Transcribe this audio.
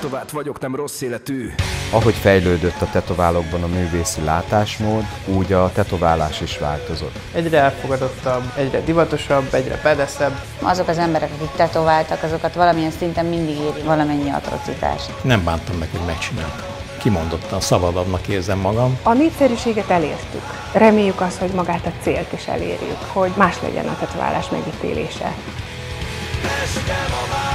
Tetovált vagyok, nem rossz életű. Ahogy fejlődött a tetoválókban a művészi látásmód, úgy a tetoválás is változott. Egyre elfogadottabb, egyre divatosabb, egyre pedeszebb. Azok az emberek, akik tetováltak, azokat valamilyen szinten mindig éri valamennyi atrocitás. Nem bántam meg, hogy megcsináltam. Kimondottan szabadabbnak érzem magam. A népszerűséget elértük. Reméljük azt, hogy magát a célt is elérjük, hogy más legyen a tetoválás megítélése. Este